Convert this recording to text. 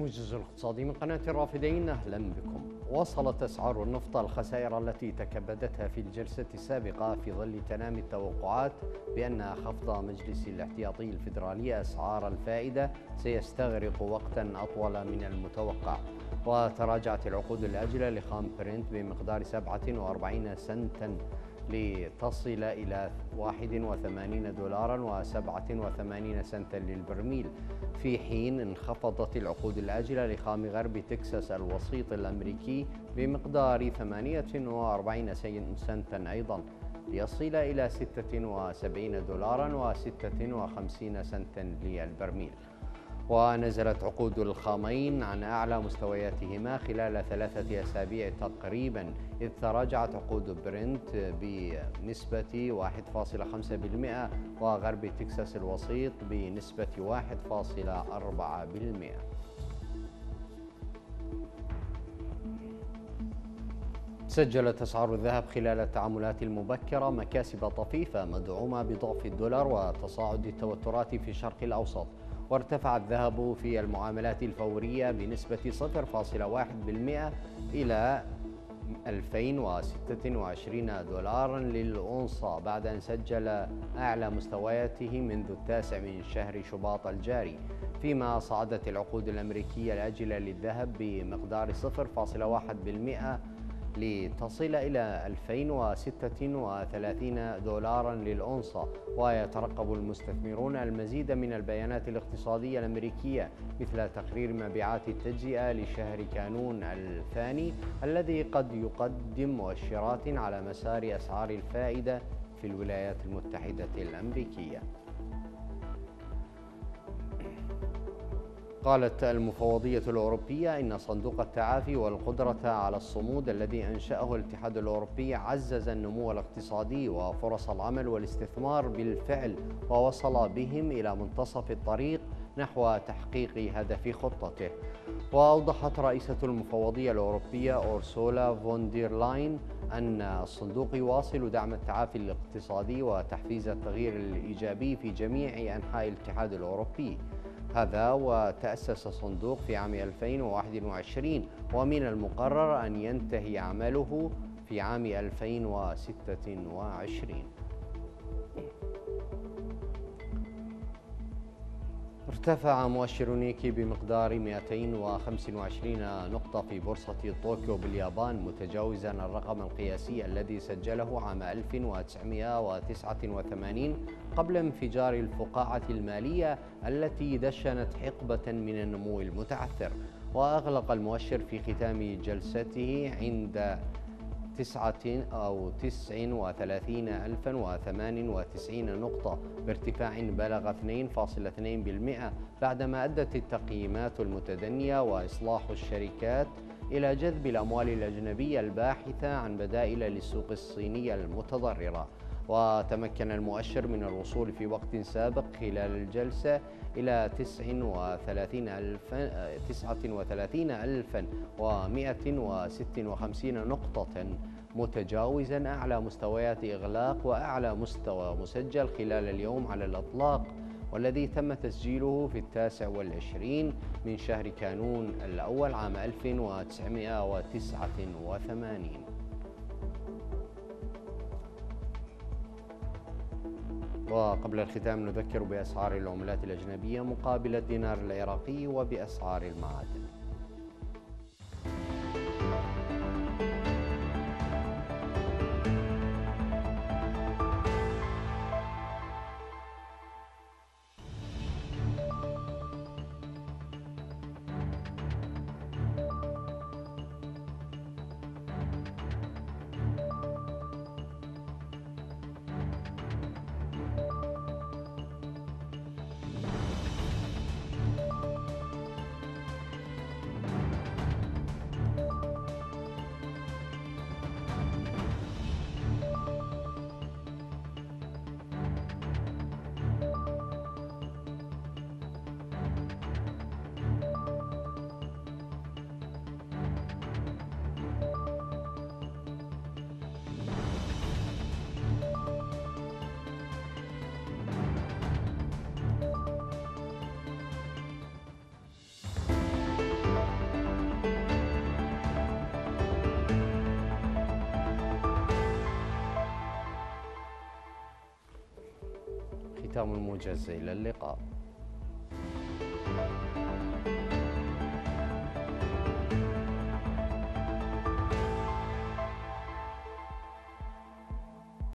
الموجز الاقتصادي من قناة الرافدين أهلا بكم. وصلت أسعار النفط الخسائر التي تكبدتها في الجلسة السابقة في ظل تنامي التوقعات بأن خفض مجلس الاحتياطي الفيدرالي أسعار الفائدة سيستغرق وقتا أطول من المتوقع. وتراجعت العقود الآجلة لخام برنت بمقدار 47 سنتا. لتصل إلى 81 دولارا و87 سنتا للبرميل. في حين انخفضت العقود الآجلة لخام غرب تكساس الوسيط الأمريكي بمقدار 48 سنتا أيضا ليصل إلى 76 دولارا و56 سنتا للبرميل. ونزلت عقود الخامين عن أعلى مستوياتهما خلال ثلاثة أسابيع تقريبا إذ تراجعت عقود برنت بنسبة 1.5% وغرب تكساس الوسيط بنسبة 1.4% سجلت أسعار الذهب خلال التعاملات المبكرة مكاسب طفيفة مدعومة بضعف الدولار وتصاعد التوترات في الشرق الأوسط. وارتفع الذهب في المعاملات الفورية بنسبة 0.1% إلى 2026 دولارا للأونصة بعد أن سجل أعلى مستوياته منذ التاسع من شهر شباط الجاري فيما صعدت العقود الأمريكية الآجلة للذهب بمقدار 0.1% لتصل إلى 2036 دولارا للأونصة. ويترقب المستثمرون المزيد من البيانات الاقتصادية الأمريكية مثل تقرير مبيعات التجزئة لشهر كانون الثاني الذي قد يقدم مؤشرات على مسار أسعار الفائدة في الولايات المتحدة الأمريكية. قالت المفوضية الأوروبية إن صندوق التعافي والقدرة على الصمود الذي أنشأه الاتحاد الأوروبي عزز النمو الاقتصادي وفرص العمل والاستثمار بالفعل ووصل بهم إلى منتصف الطريق نحو تحقيق هدف خطته. وأوضحت رئيسة المفوضية الأوروبية أورسولا لاين أن الصندوق يواصل دعم التعافي الاقتصادي وتحفيز التغيير الإيجابي في جميع أنحاء الاتحاد الأوروبي. هذا وتأسس الصندوق في عام 2021 ومن المقرر أن ينتهي عمله في عام 2026 ارتفع مؤشر نيكي بمقدار 225 نقطة في بورصة طوكيو باليابان متجاوزا الرقم القياسي الذي سجله عام 1989 قبل انفجار الفقاعة المالية التي دشنت حقبة من النمو المتعثر. وأغلق المؤشر في ختام جلسته عند تسعة أو تسع وثلاثين ألفا وثمان وتسعين نقطة بارتفاع بلغ 2.2% بعدما أدت التقييمات المتدنية وإصلاح الشركات إلى جذب الأموال الأجنبية الباحثة عن بدائل للسوق الصينية المتضررة. وتمكن المؤشر من الوصول في وقت سابق خلال الجلسة إلى 39 ألف 39 ألفا و156 نقطة. متجاوزا أعلى مستويات إغلاق وأعلى مستوى مسجل خلال اليوم على الأطلاق والذي تم تسجيله في التاسع والعشرين من شهر كانون الأول عام 1989 وقبل الختام نذكر بأسعار العملات الأجنبية مقابل الدينار العراقي وبأسعار المعادن. ختام الموجز إلى اللقاء.